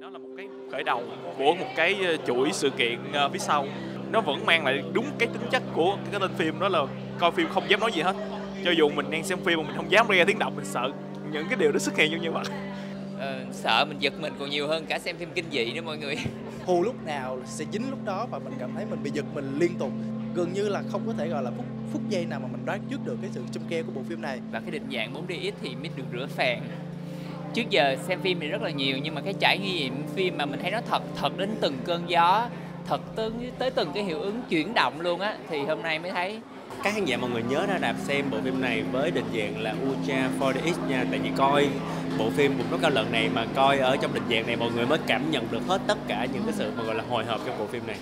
nó là một cái khởi đầu của một cái ờ, chuỗi sự kiện ờ, phía sau. Nó vẫn mang lại đúng cái tính chất của cái tên phim đó là coi phim không dám nói gì hết. Cho dù mình đang xem phim mà mình không dám ra tiếng động mình sợ những cái điều đó xuất hiện trong nhân vật Ờ, sợ mình giật mình còn nhiều hơn cả xem phim kinh dị nữa mọi người. Hù lúc nào sẽ dính lúc đó và mình cảm thấy mình bị giật mình liên tục. Gần như là không có thể gọi là phút phút giây nào mà mình đoán trước được cái sự jump scare của bộ phim này. Và cái định dạng 4DX thì mới được rửa phèn trước giờ xem phim thì rất là nhiều nhưng mà cái trải nghiệm phim mà mình thấy nó thật thật đến từng cơn gió thật tới, tới từng cái hiệu ứng chuyển động luôn á thì hôm nay mới thấy. Các khán giả mọi người nhớ ra đạp xem bộ phim này với định dạng là Ultra 4DX nha tại vì coi bộ phim một nốt cao lợn này mà coi ở trong định dạng này mọi người mới cảm nhận được hết tất cả những cái sự mà gọi là hồi hộp trong bộ phim này.